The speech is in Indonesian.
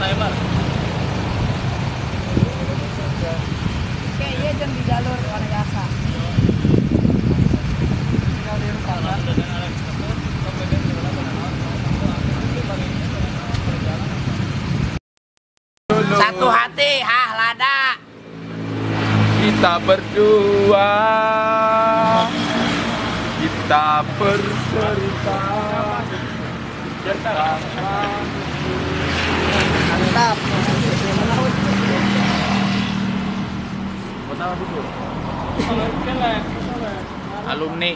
lebar. Kayak iya jam di jalur Wanayasa. Tinggal di Rusana. Satu hati, ah lada. Kita berdua Kita bercerita. kenapa duduk? Kalau kelek, kelek. Alumni